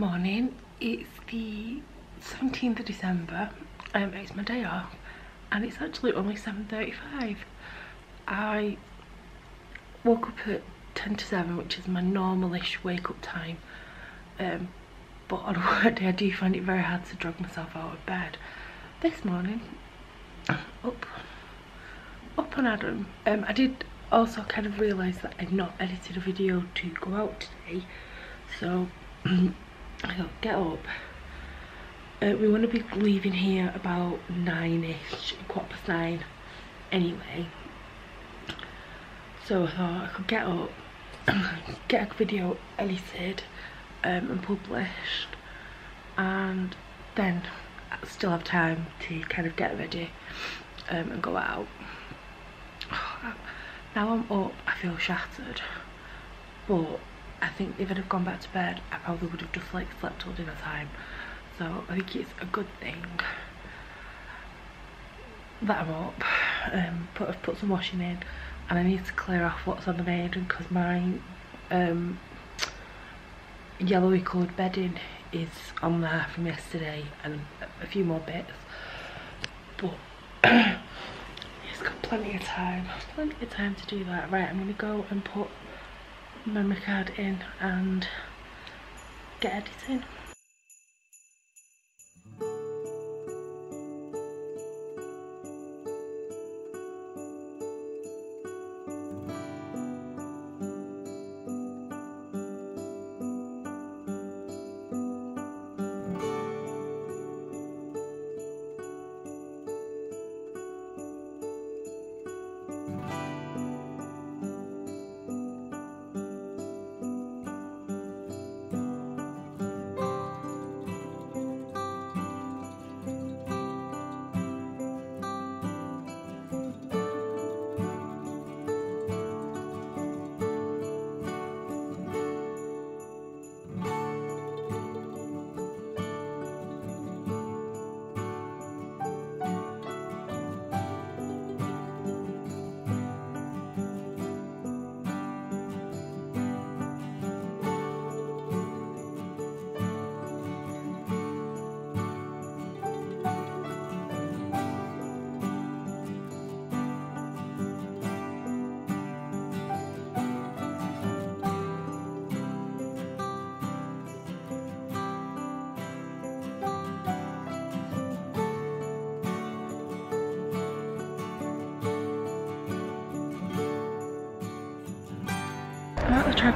morning. It's the 17th of december. Um it's my day off and it's actually only 7.35 i woke up at 10 to 7 which is my normalish wake up time. Um but on a work day i do find it very hard to drag myself out of bed. This morning up up and adam um i did also kind of realise that i've not edited a video to go out today. So I got get up. Uh, we want to be leaving here about nine-ish, quarter past nine anyway. So I thought I could get up, get a video edited um, and published and then still have time to kind of get ready um, and go out. Now I'm up, I feel shattered, but I think if I'd have gone back to bed, I probably would have just like slept all dinner time. So I think it's a good thing that I'm up. Um, put, I've put some washing in and I need to clear off what's on the maiden because my um, yellowy coloured bedding is on there from yesterday and a few more bits. But it's got plenty of time, plenty of time to do that. Right, I'm going to go and put memory card in and get editing.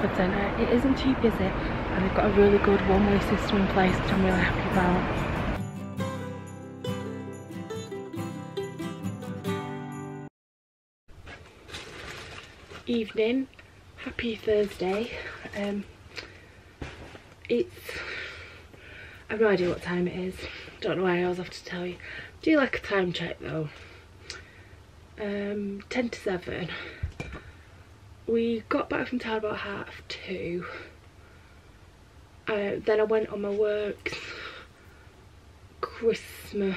Centre. It isn't too busy and they've got a really good one-way system in place which I'm really happy about. Evening, happy Thursday. Um, it's, I've no idea what time it is. Don't know why I always have to tell you. Do you like a time check though. Um, 10 to 7 we got back from town about half two. Uh, then I went on my work Christmas.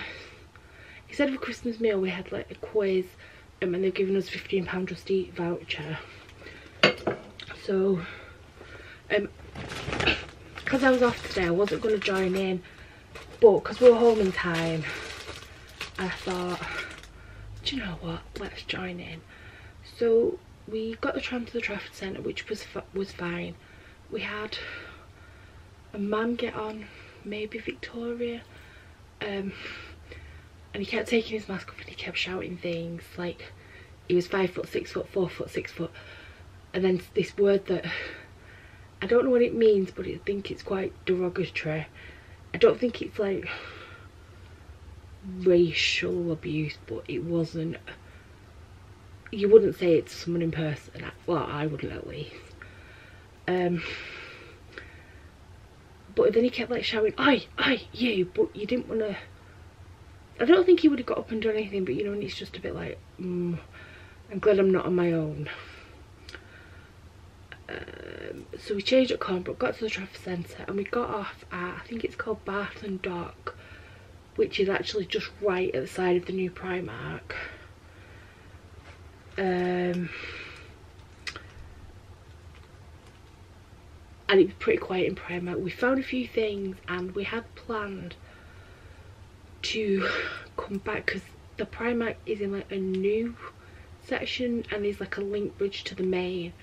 Instead of a Christmas meal, we had like a quiz um, and they've given us £15 Just Eat voucher. So, um, because I was off today, I wasn't going to join in. But because we were home in time, I thought, do you know what, let's join in. So we got the tram to the Trafford Centre, which was was fine. We had a man get on, maybe Victoria, um, and he kept taking his mask off and he kept shouting things like he was five foot, six foot, four foot, six foot, and then this word that I don't know what it means, but I think it's quite derogatory. I don't think it's like racial abuse, but it wasn't you wouldn't say it to someone in person. Well, I wouldn't at least. Um, but then he kept like shouting, "I, I, you!" But you didn't want to. I don't think he would have got up and done anything, but you know, and it's just a bit like, mm, I'm glad I'm not on my own. Um, so we changed at Cornbrook, got to the Trafford Centre, and we got off at I think it's called Barton Dock, which is actually just right at the side of the new Primark um, and it was pretty quiet in Primark. We found a few things and we had planned to come back because the Primark is in like a new section and there's like a link bridge to the main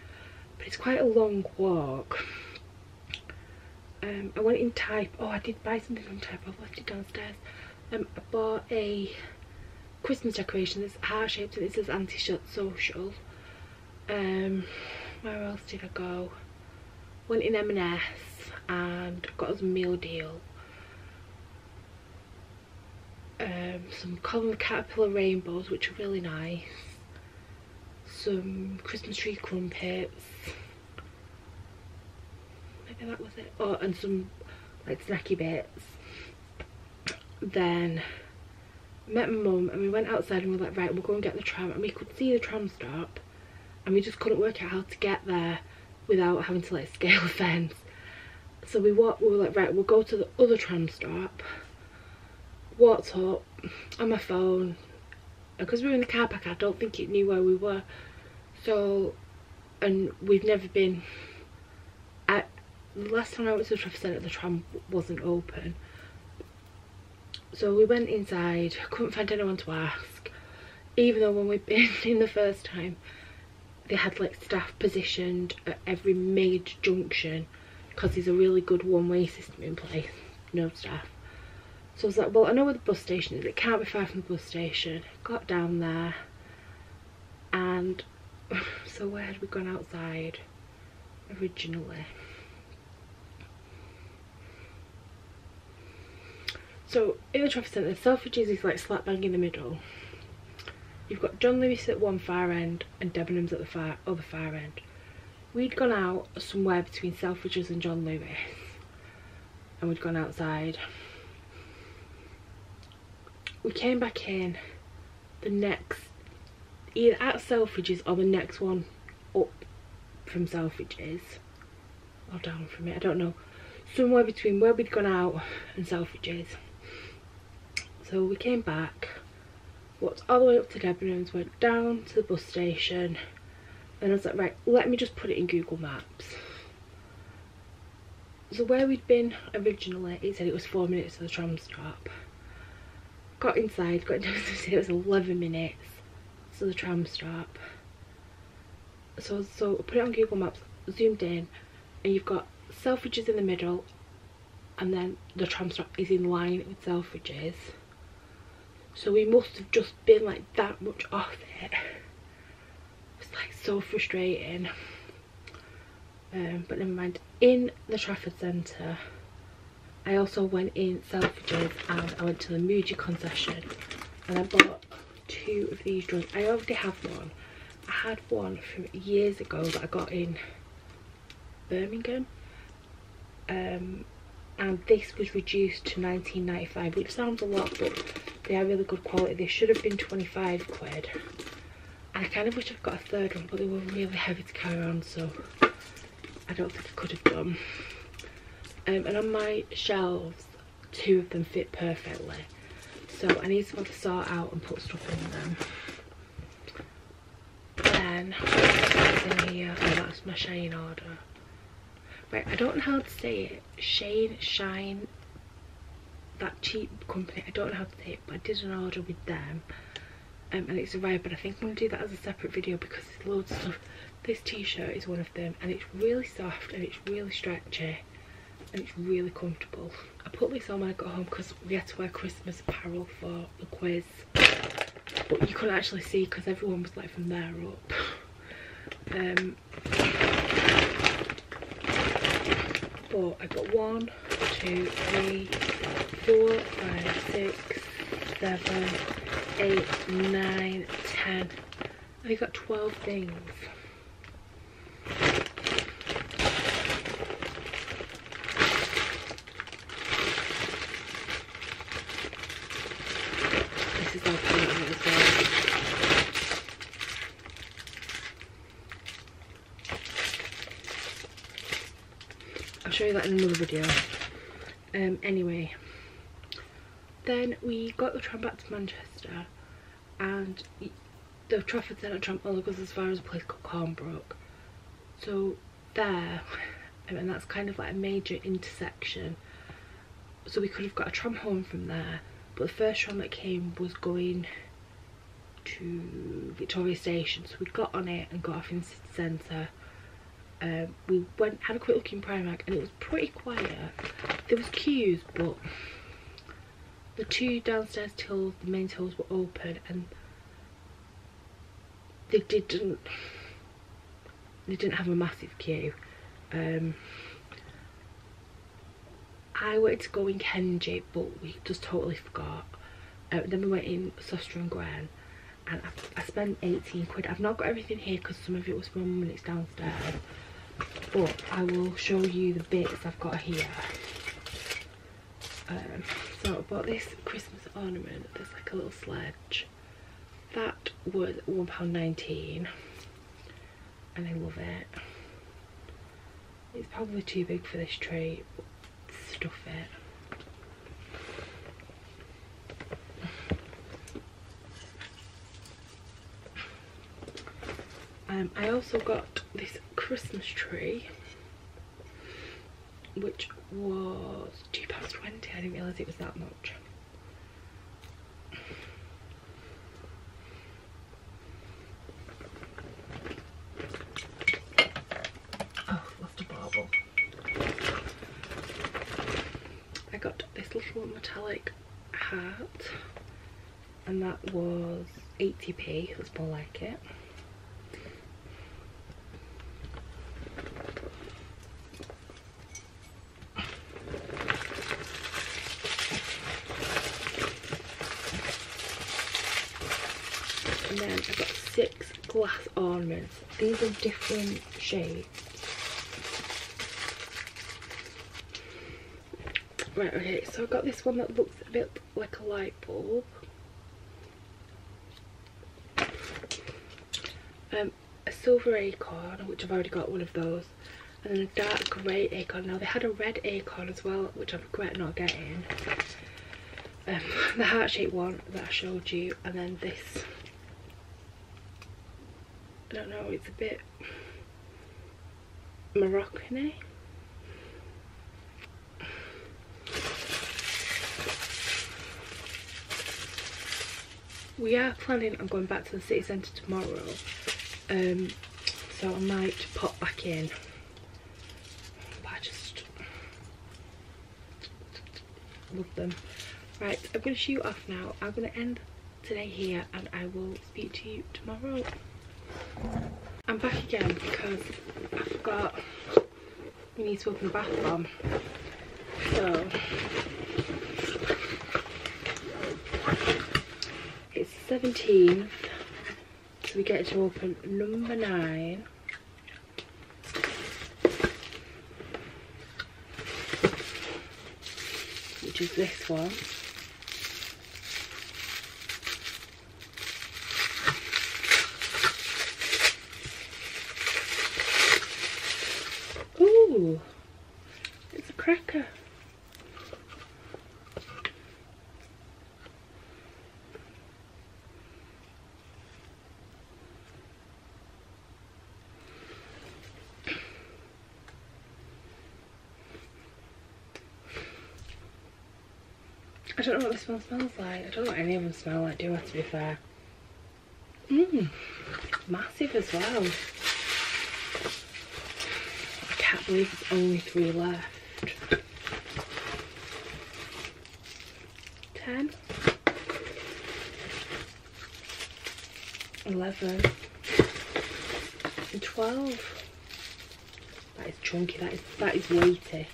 but it's quite a long walk. Um, I went in type oh I did buy something from type. I've left it downstairs. Um, I bought a Christmas decoration. That's heart shaped and it says anti-shut social. Um, where else did I go? Went in M&S and got us a meal deal. Um, some Colin the Caterpillar rainbows which are really nice. Some Christmas tree crumpets. Maybe that was it. Oh and some like snacky bits. Then met my mum and we went outside and we were like right we'll go and get the tram. And we could see the tram stop and we just couldn't work out how to get there without having to like scale a fence. So we walked we were like right we'll go to the other tram stop walked up on my phone. Because we were in the car park I don't think it knew where we were. So and we've never been at the last time I went to the Trafford Centre the tram wasn't open so we went inside couldn't find anyone to ask. Even though when we've been in the first time they had like staff positioned at every major junction because there's a really good one-way system in place no staff. So I was like well I know where the bus station is. It can't be far from the bus station. Got down there and so where had we gone outside originally so in the Trafford centre Selfridges is like slap bang in the middle. You've got John Lewis at one far end and Debenhams at the far other far end. We'd gone out somewhere between Selfridges and John Lewis. And we'd gone outside. We came back in. The next either at Selfridges or the next one up from Selfridges. Or down from it, I don't know. Somewhere between where we'd gone out and Selfridges. So we came back, walked all the way up to Debenhams, went down to the bus station, and I was like, right, let me just put it in Google Maps. So where we'd been originally, it said it was four minutes to the tram stop. Got inside, got into it was 11 minutes to the tram stop. So, so put it on Google Maps, zoomed in, and you've got Selfridges in the middle, and then the tram stop is in line with Selfridges. So we must have just been like that much off it. It's like so frustrating. Um, but never mind. In the Trafford Centre, I also went in Selfridges and I went to the Muji concession and I bought two of these drawers. I already have one. I had one from years ago that I got in Birmingham. Um, and this was reduced to 19.95 which sounds a lot but they are really good quality they should have been 25 quid and I kind of wish I'd got a third one but they were really heavy to carry on, so I don't think I could have done um, and on my shelves two of them fit perfectly so I need someone to sort out and put stuff in them. Then, in here? Oh, that's my Shane order. Right, I don't know how to say it. Shane, Shine, that cheap company. I don't to say it, but I did an order with them. Um, and it's arrived, but I think I'm going to do that as a separate video because there's loads of stuff. This t-shirt is one of them, and it's really soft and it's really stretchy and it's really comfortable. I put this on when I got home because we had to wear Christmas apparel for the quiz. But you couldn't actually see because everyone was like from there up. Um, but I got one, two, three, four, five, six, seven, eight, nine, ten. I got 12 things. I'll show you that in another video. Um, anyway, then we got the tram back to Manchester and the Trafford Centre tram only goes as far as a place called Cornbrook. So there, um, and that's kind of like a major intersection. So we could have got a tram home from there but the first tram that came was going to Victoria Station. So we got on it and got off in the city centre. Um, we went had a quick look in Primark and it was pretty quiet. There was queues but the two downstairs tills the main tills were open and they didn't they didn't have a massive queue. Um, I wanted to go in Kenji but we just totally forgot. Uh, then we went in Søstrene Grene and I, I, spent 18 quid. I've not got everything here because some of it was from when it's downstairs but I will show you the bits I've got here so I bought this Christmas ornament. There's like a little sledge. That was £1.19 and I love it. It's probably too big for this tree. But stuff it. Um, I also got this Christmas tree which was £2.20 I didn't realise it was that much. Oh lost a bauble I got this little metallic hat and that was 80p that's more like it and then I got six glass These are different shapes. Right, okay, so I've got this one that looks a bit like a light bulb. Um, a silver acorn, which I've already got one of those. And then a dark grey acorn. Now they had a red acorn as well, which I regret not getting. Um, the heart-shaped one that I showed you, and then this I don't know, it's a bit Moroccan We are planning on going back to the city centre tomorrow, um, so I might pop back in. But I just love them. Right, I'm going to shoot off now. I'm going to end today here and I will speak to you tomorrow. I'm back again because I forgot we need to open the bath bomb. So it's 17th, so we get to open number nine. Which is this one. Ooh, it's a cracker. I don't know what this one smells like. I don't know what any of them smell like, do I, to be fair. Mmm, massive as well I can't believe there's only three left. 10, 11, and 12. That is chunky, that is, that is weighty.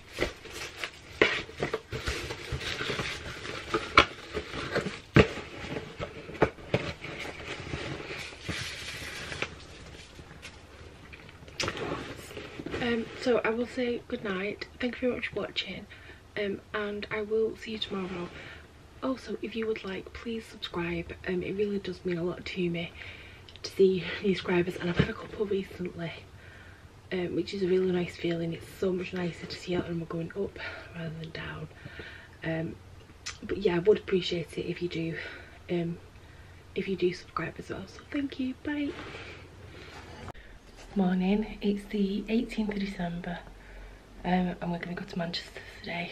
Um, so I will say good night. Thank you very much for watching. Um, and I will see you tomorrow. Also, if you would like, please subscribe. Um, it really does mean a lot to me subscribers, and I've had a couple recently, um, which is a really nice feeling. It's so much nicer to see them going up rather than down. Um, but yeah, I would appreciate it if you do, um, if you do subscribe as well. So thank you. Bye morning it's the 18th of december um, and we're going to go to Manchester today.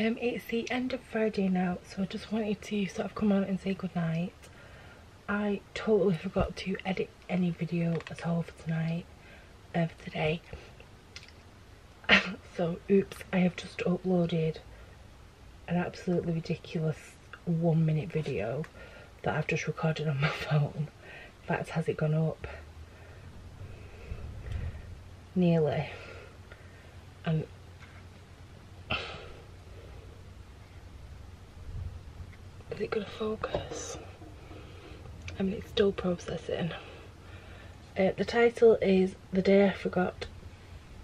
Um, it's the end of Friday now, so I just wanted to sort of come on and say goodnight. I totally forgot to edit any video at all for tonight, uh, today. so, oops, I have just uploaded an absolutely ridiculous one minute video that I've just recorded on my phone. In fact, has it gone up? Nearly. And is it gonna focus? I mean, it's still processing. Uh, the title is The Day I Forgot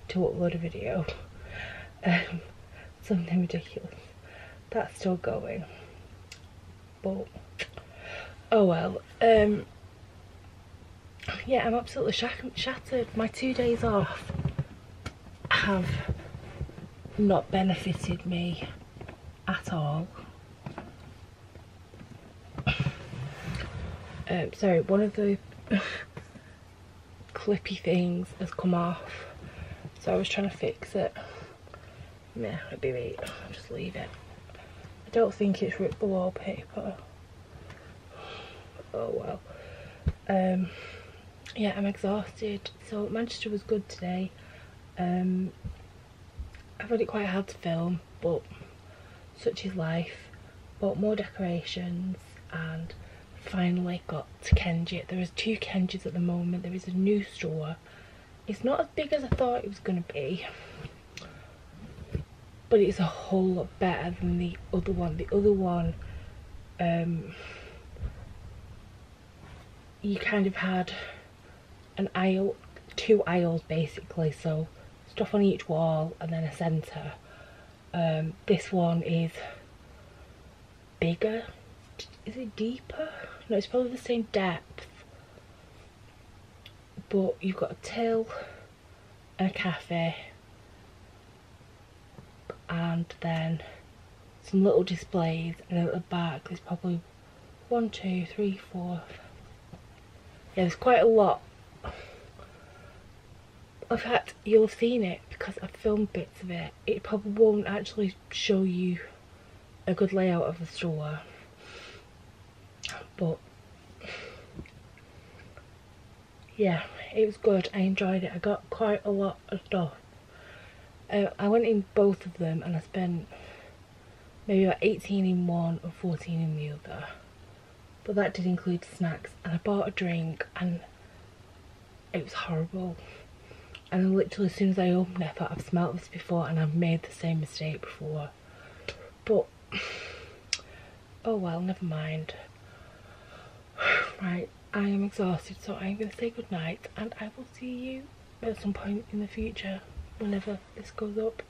to Upload a Video. Um, something ridiculous. That's still going. But, oh well. Um, yeah, I'm absolutely shattered. My two days off have not benefited me at all. Um, sorry, one of the clippy things has come off. So I was trying to fix it. Yeah, it'd be right. I'll just leave it. I don't think it's ripped the wallpaper. Oh well. Um, yeah, I'm exhausted. So Manchester was good today. Um, I found it quite hard to film, but such is life. Bought more decorations and finally got to Kenji. There is two Kenjis at the moment. There is a new store. It's not as big as I thought it was going to be. But it's a whole lot better than the other one. The other one, um, you kind of had an aisle, two aisles basically. So stuff on each wall and then a centre. Um, this one is bigger. Is it deeper? No, it's probably the same depth. But you've got a till and a cafe. And then some little displays and at the back there's probably one, two, three, four. Yeah, there's quite a lot. In fact, you'll have seen it because I've filmed bits of it. It probably won't actually show you a good layout of the store but yeah it was good. I enjoyed it. I got quite a lot of stuff. Uh, I went in both of them and I spent maybe about 18 in one or 14 in the other. But that did include snacks and I bought a drink and it was horrible. And literally as soon as I opened it I thought I've smelt this before and I've made the same mistake before. But oh well never mind right I am exhausted so I'm going to say good night and I will see you at some point in the future whenever this goes up